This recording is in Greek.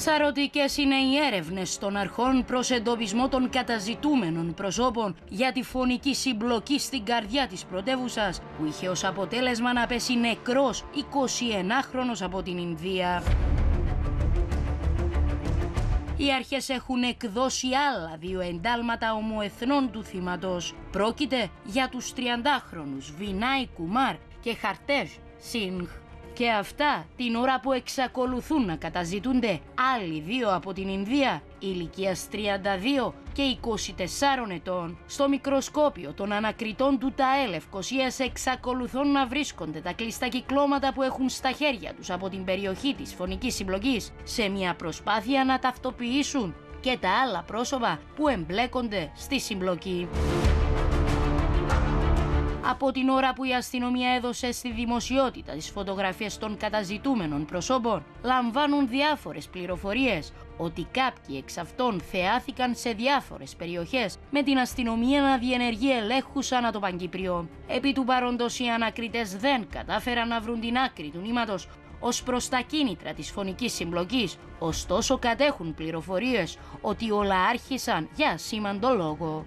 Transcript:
Σαρωτικέ είναι οι έρευνες των αρχών προς εντοπισμό των καταζητούμενων προσώπων για τη φωνική συμπλοκή στην καρδιά της πρωτεύουσας που είχε ως αποτέλεσμα να πέσει νεκρός 21χρονο από την Ινδία. Οι αρχές έχουν εκδώσει άλλα δύο εντάλματα ομοεθνών του θύματος. Πρόκειται για τους 30χρονους Βινάι Κουμάρ και Χαρτέρ Σίνγ. Και αυτά την ώρα που εξακολουθούν να καταζητούνται άλλοι δύο από την Ινδία, ηλικίας 32 και 24 ετών. Στο μικροσκόπιο των ανακριτών του ΤΑΕ Λευκοσίας εξακολουθούν να βρίσκονται τα κλειστά κυκλώματα που έχουν στα χέρια τους από την περιοχή της φωνικής συμπλοκής σε μια προσπάθεια να ταυτοποιήσουν και τα άλλα πρόσωπα που εμπλέκονται στη συμπλοκή. Από την ώρα που η αστυνομία έδωσε στη δημοσιότητα τις φωτογραφίες των καταζητούμενων προσώπων, λαμβάνουν διάφορες πληροφορίες ότι κάποιοι εξ αυτών θεάθηκαν σε διάφορες περιοχές με την αστυνομία να διενεργεί ελέγχους ανά το Παγκύπριο. Επί του παρόντος οι ανακριτές δεν κατάφεραν να βρουν την άκρη του νήματος ως προς τα κίνητρα της φωνικής συμπλοκής, ωστόσο κατέχουν πληροφορίες ότι όλα άρχισαν για σήμαντο λόγο.